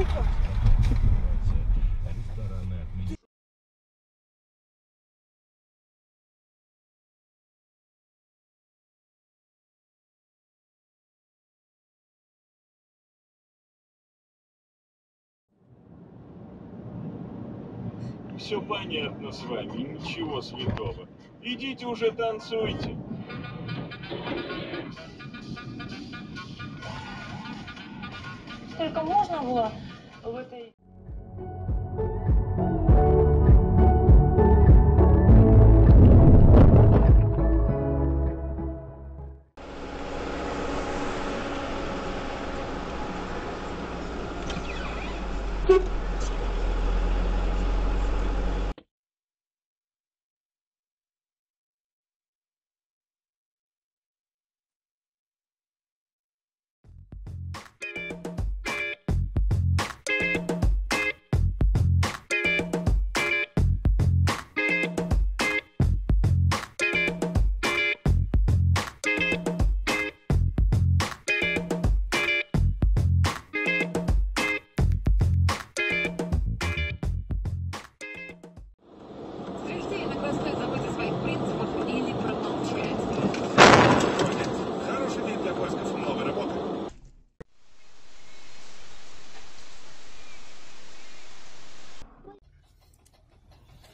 сука. Все понятно с вами, ничего святого. Идите уже танцуйте. Сколько можно было Overtake. Thank.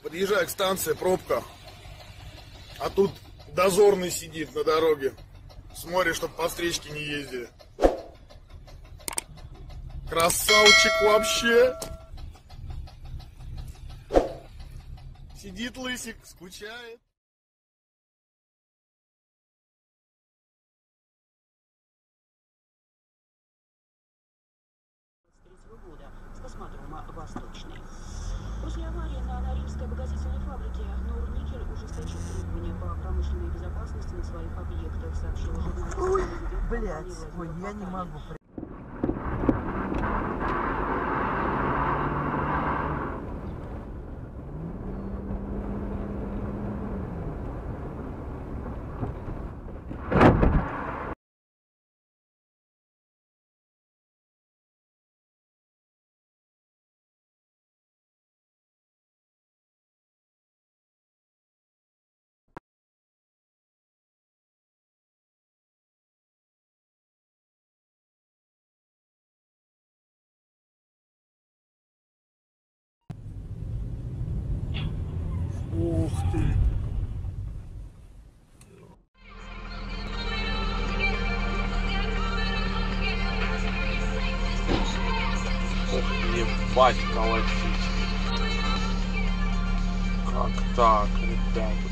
Подъезжаю к станции, пробка. А тут дозорный сидит на дороге. Смотрит, чтоб по встречке не ездили. Красавчик вообще. Сидит лысик, скучает. года с «Восточный». После аварии на Норильской обогатительной фабрике Норникель ужесточил требования по промышленной безопасности на своих объектах, сообщила журналист. Ой, блядь, ой, я не могу. Ух ты. Ебать колотить. Как так, ребята?